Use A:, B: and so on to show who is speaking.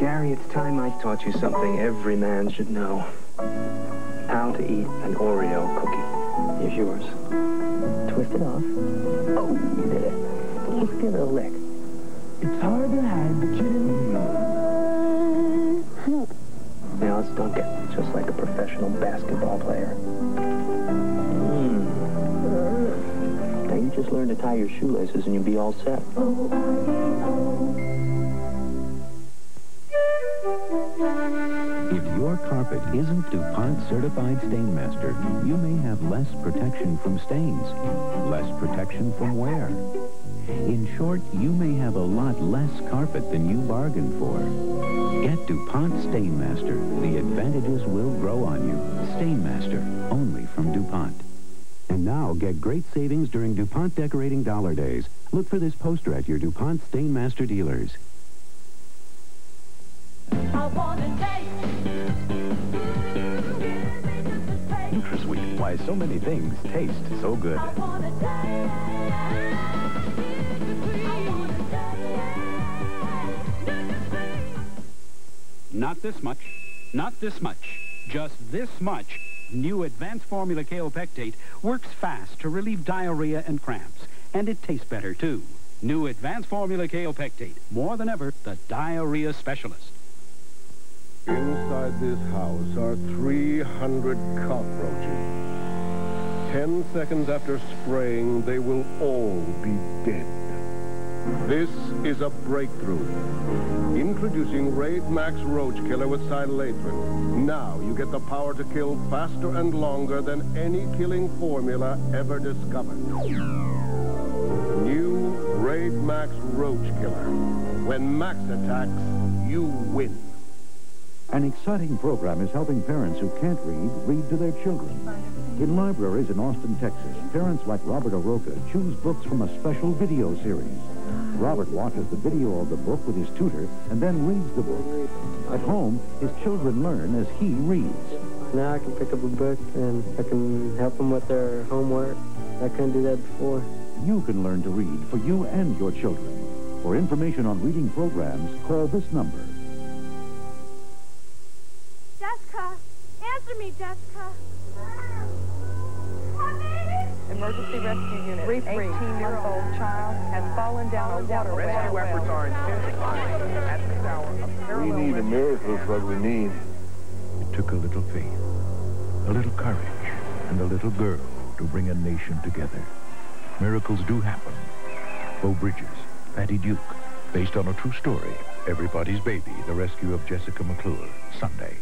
A: Gary, it's time I taught you something every man should know. How to eat an Oreo cookie. Here's yours. Twist it off. Oh, you did it. Let's give it a lick.
B: It's hard to hide, but you didn't.
A: Now let's dunk it, just like a professional basketball player. Mm. Now you just learn to tie your shoelaces and you'll be all set.
C: Your carpet isn't DuPont Certified Stainmaster, you may have less protection from stains, less protection from wear. In short, you may have a lot less carpet than you bargained for. Get DuPont Stainmaster. The advantages will grow on you. Stainmaster, only from DuPont. And now, get great savings during DuPont Decorating Dollar Days. Look for this poster at your DuPont Stainmaster dealers.
D: NutraSweet, why so many things taste so good.
E: Not this much. Not this much. Just this much. New Advanced Formula Kaopectate works fast to relieve diarrhea and cramps. And it tastes better, too. New Advanced Formula Kaopectate. More than ever, the diarrhea specialist.
F: Inside this house are 300 cockroaches. Ten seconds after spraying, they will all be dead. This is a breakthrough. Introducing Raid Max Roach Killer with cyfluthrin. Now you get the power to kill faster and longer than any killing formula ever discovered. New Raid Max Roach Killer. When Max attacks, you win.
G: An exciting program is helping parents who can't read read to their children. In libraries in Austin, Texas, parents like Robert Oroka choose books from a special video series. Robert watches the video of the book with his tutor and then reads the book. At home, his children learn as he reads.
A: Now I can pick up a book and I can help them with their homework. I couldn't do that before.
G: You can learn to read for you and your children. For information on reading programs, call this number.
H: Me, Jessica!
I: Emergency Rescue Unit. 18-year-old child has fallen down a water
D: Rescue efforts are intensifying at this hour.
F: We need a miracle is what we need.
J: It took a little faith, a little courage, and a little girl to bring a nation together. Miracles do happen. Beau Bridges, Patty Duke, based on a true story. Everybody's Baby, The Rescue of Jessica McClure, Sunday.